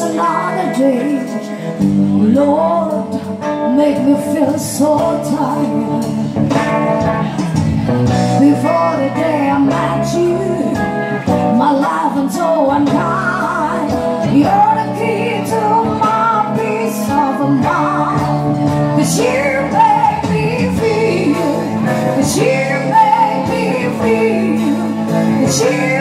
to another day Lord, make me feel so tired. Before the day I met you My life and so unkind. You're the key to my peace of mind. Cause you make me feel Cause you make me feel Cause you